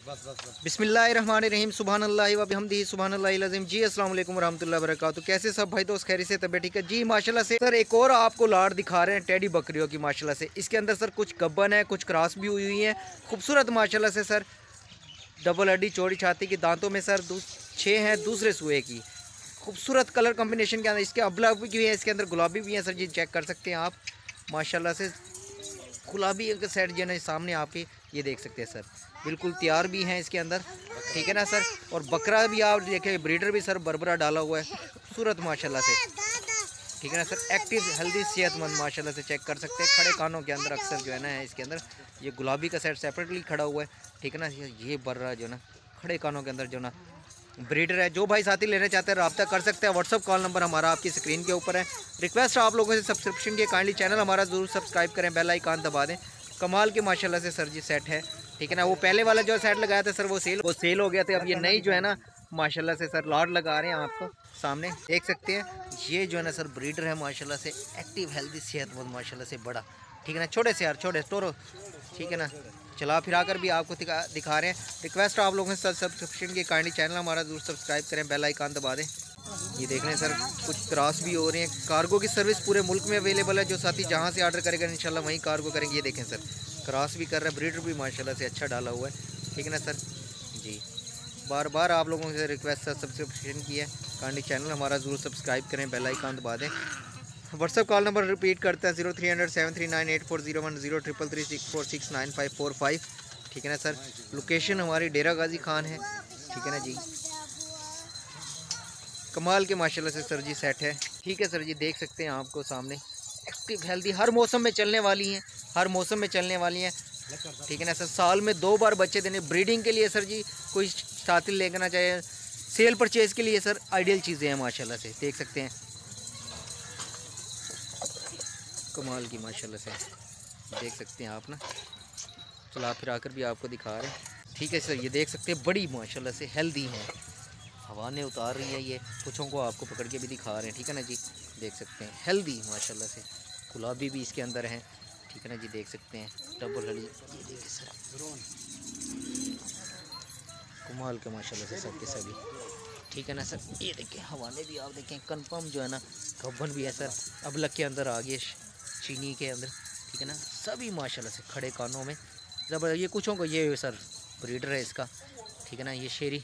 बस बस बस बिस्मिल्लाहिर्रहमानिर्रहीम सुबहान अल्लाह व बिहमदिही सुबहान अल्लाह जी अस्सलाम वालेकुम रहमतुल्लाहि व बरकातहू। कैसे सब भाई दोस्त खैरी से, तबीयत ठीक है? जी, माशाल्लाह से। सर, एक और आपको लाड़ दिखा रहे हैं, टेडी बकरियों की, माशाल्लाह से। इसके अंदर, सर, कुछ गब्बन है, कुछ क्रॉस भी हुई हुई हैं। खूबसूरत, माशाल्लाह से, सर। डबल हड्डी, चौड़ी छाती की दांतों में, सर छः हैं, दूसरे सुए की। खूबसूरत कलर कम्बिनेशन के अंदर, इसके अबला भी है, इसके अंदर गुलाबी भी हैं, सर, जी, चेक कर सकते हैं आप। माशाला से, गुलाबी सेट जो है सामने आपके ये देख सकते हैं, सर। बिल्कुल तैयार भी हैं इसके अंदर, ठीक है ना, सर? और बकरा भी आप देखें, ब्रीडर भी, सर, बरबरा डाला हुआ है, खूबसूरत, माशाल्लाह से। ठीक है ना, सर? एक्टिव, हेल्दी, सेहतमंद, माशाल्लाह से चेक कर सकते हैं। खड़े कानों के अंदर अक्सर जो है ना, इसके अंदर ये गुलाबी का सेट सेपरेटली खड़ा हुआ है, ठीक है ना, ये बर्रा जो ना, खड़े कानों के अंदर जो ना, ब्रीडर है। जो भाई साथी लेना चाहते हैं, रब्ता कर सकते हैं। व्हाट्सअप कॉल नंबर हमारा आपकी स्क्रीन के ऊपर है। रिक्वेस्ट आप लोगों से सब्सक्रिप्शन के काइंडली चैनल हमारा ज़रूर सब्सक्राइब करें। बेल आइकान दबा दें। कमाल के माशाल्लाह से सर जी सेट है। ठीक है ना? वो पहले वाला जो सेट लगाया था, सर, वो सेल वो सेल हो गया था। अब ये नई जो है ना, माशाल्लाह से सर लॉर्ड लगा रहे हैं आपको सामने। देख सकते हैं, ये जो है ना सर ब्रीडर है माशाल्लाह से। एक्टिव हेल्दी सेहतमंद माशाल्लाह से बड़ा। ठीक है ना? छोटे से यार, छोटे टोरो ठीक है ना? चला फिरा कर भी आपको दिखा दिखा रहे हैं। रिक्वेस्ट आप लोगों से सब्सक्रिप्शन के काइंडली चैनल हमारा। ज़रूर सब्सक्राइब करें बेल आइकान दबा दें। ये देख रहे हैं सर, कुछ क्रॉस भी हो रहे हैं। कार्गो की सर्विस पूरे मुल्क में अवेलेबल है, जो साथी जहाँ से ऑर्डर करेगा, इंशाल्लाह वहीं कार्गो करेंगे। ये देखें सर क्रॉस भी कर रहे हैं। ब्रीडर भी माशाल्लाह से अच्छा डाला हुआ है। ठीक है ना सर? जी। बार बार आप लोगों से रिक्वेस्ट सर सब्सक्रिप्शन की है। कांडी चैनल हमारा ज़रूर सब्सक्राइब करें बेल दबा दें। व्हाट्सअप कॉल नंबर रिपीट करते हैं zero three hundred seven three nine eight four zero one zero triple three six four six nine five four five ठीक है ना सर? लोकेशन हमारी डेरा गाजी खान है। ठीक है ना जी? कमाल के माशाल्लाह से सर जी सेट है। ठीक है सर जी, देख सकते हैं आपको सामने। एक्टिव हेल्दी हर मौसम में चलने वाली हैं, हर मौसम में चलने वाली हैं। ठीक है ना सर, साल में दो बार बच्चे देने ब्रीडिंग के लिए सर जी, कोई साथी लेना चाहिए सेल परचेज़ के लिए सर आइडियल चीज़ें हैं माशाल्लाह से, देख सकते हैं। कमाल की माशाल्लाह से, देख सकते हैं आप ना। चला फिर आकर भी आपको दिखा रहे हैं। ठीक है सर, ये देख सकते हैं, बड़ी माशाल्लाह से हेल्दी हैं। हवा ने उतार रही है ये। कुछों को आपको पकड़ के भी दिखा रहे हैं, ठीक है ना जी? देख सकते हैं। हेल्दी माशाल्लाह से। गुलाबी भी इसके अंदर हैं, ठीक है ना जी? देख सकते हैं। डबल हली ये देखिए सर कमाल के, माशाल्लाह से, सब के सभी ठीक है ना सर? ये देखिए हवाने भी आप देखें कन्फर्म जो है ना, गब्बन भी है सर। अब लग के अंदर आ गए चीनी के अंदर, ठीक है ना? सभी माशाल्लाह से खड़े कानों में। जब ये कुछों को ये सर ब्रीडर है इसका, ठीक है ना? ये शेरी।